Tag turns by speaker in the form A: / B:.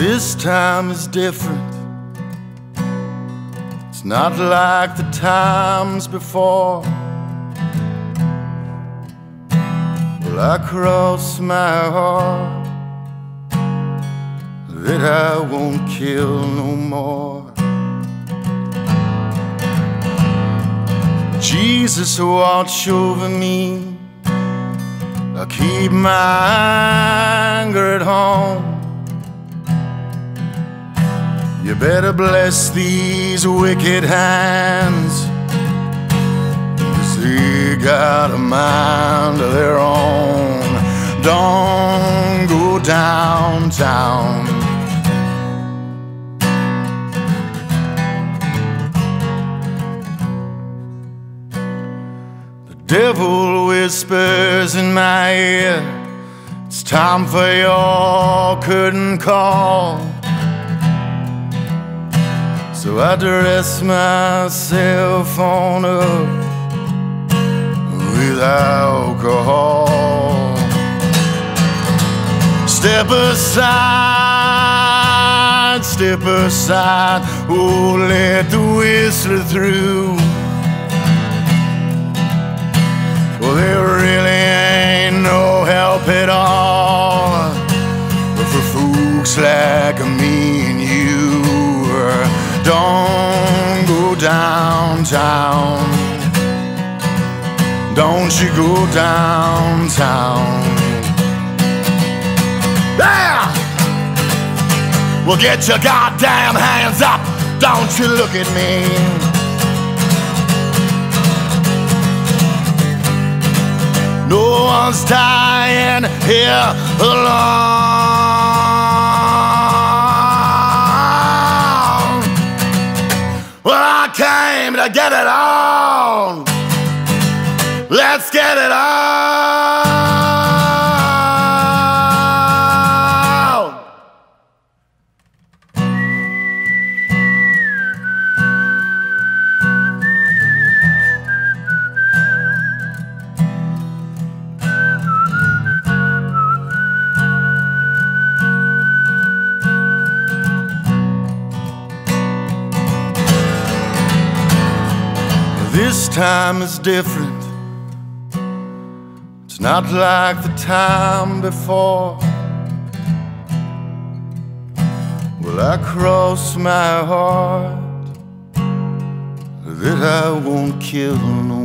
A: This time is different. It's not like the times before. Well, I cross my heart that I won't kill no more. Jesus, watch over me. I keep my better bless these wicked hands. Cause they got a mind of their own. Don't go downtown. The devil whispers in my ear. It's time for your curtain call. So I dress myself on up with alcohol. Step aside, step aside. Oh, let the whistler through. Well, there really ain't no help at all for folks like me. Don't go downtown. Don't you go downtown. Yeah! Well, get your goddamn hands up. Don't you look at me. No one's dying here alone. Came to get it on. Let's get it on. This time is different. It's not like the time before. Well, I cross my heart that I won't kill no